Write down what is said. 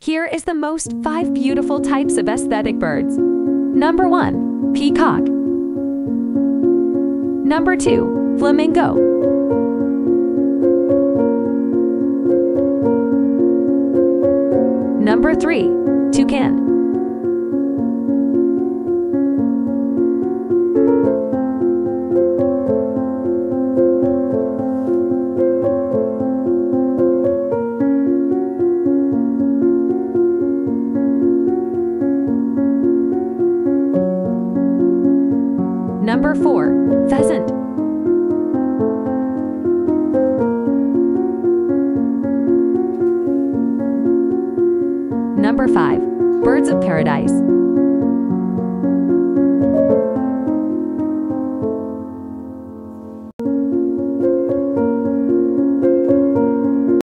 Here is the most five beautiful types of aesthetic birds. Number 1. Peacock. Number 2. Flamingo. Number 3. Toucan. Number 4. Pheasant. Number 5. Birds of Paradise.